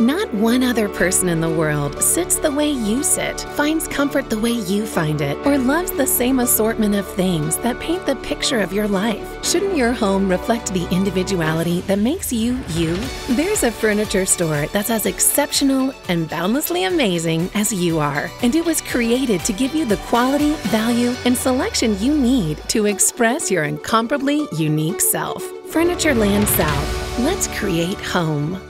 Not one other person in the world sits the way you sit, finds comfort the way you find it, or loves the same assortment of things that paint the picture of your life. Shouldn't your home reflect the individuality that makes you you? There's a furniture store that's as exceptional and boundlessly amazing as you are, and it was created to give you the quality, value, and selection you need to express your incomparably unique self. Furnitureland South. Let's create home.